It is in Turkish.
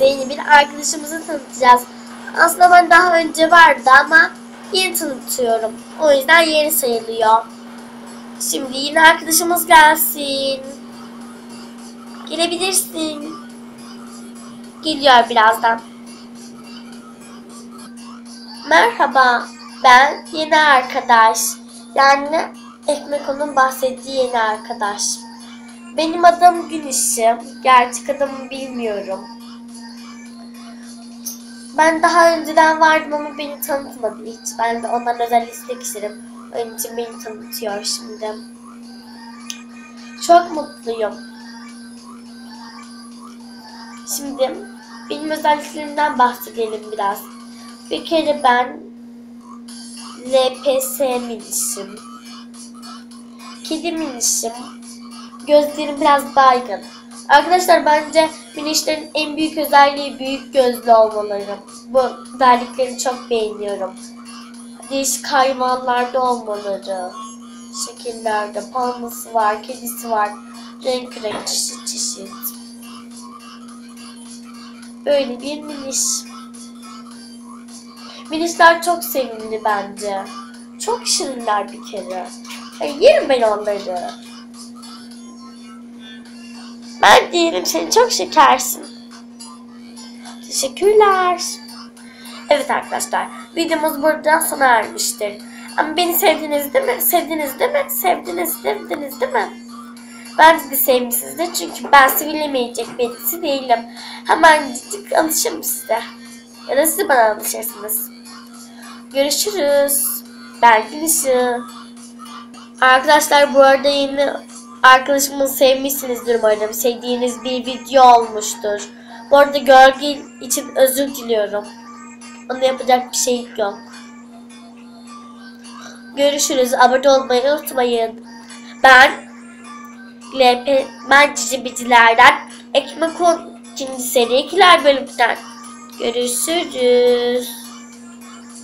Yeni bir arkadaşımızı tanıtacağız. Aslında ben daha önce vardı ama yeni tanıtıyorum. O yüzden yeni sayılıyor. Şimdi yeni arkadaşımız gelsin. Gelebilirsin. Geliyor birazdan. Merhaba, ben yeni arkadaş. Yani Ekmek onun bahsettiği yeni arkadaş. Benim adım Işığı. Gerçek adımı bilmiyorum. Ben daha önceden vardım ama beni tanıtmadı hiç. Ben de ondan özel istek istedim. Onun için beni tanıtıyor şimdi. Çok mutluyum. Şimdi benim özelliklerimden bahsedelim biraz. Bir kere ben LPS minişim. Kedi minişim. Gözlerim biraz baygın. Arkadaşlar bence minişlerin en büyük özelliği büyük gözlü olmaları. Bu özellikleri çok beğeniyorum. Değişik hayvanlarda olmaları. Şekillerde pandası var, kedisi var. Renk renk çeşit çeşit. Böyle bir miniş. Minişler çok sevimli bence. Çok şirinler bir kere. Ay, yerim ben onları. Ben diyelim seni çok şekersin. Teşekkürler. Evet arkadaşlar videomuz burada sona ermiştir. Ama beni sevdiniz değil mi? Sevdiniz değil mi? Sevdiniz, sevdiniz değil mi? Ben de sevmişsinizdir çünkü ben sevilemeyecek birisi değilim. Hemencik alışırım size. Ya da siz bana alışırsınız. Görüşürüz. Ben Gülüşü. Arkadaşlar bu arada yeni arkadaşımı sevmişsinizdir umarım. Sevdiğiniz bir video olmuştur. Bu arada gölge için özür diliyorum. Onu yapacak bir şey yok. Görüşürüz. Abone olmayı unutmayın. Ben LP, ben Cicibicilerden Ekmek 10. seri 2'ler bölümden. Görüşürüz.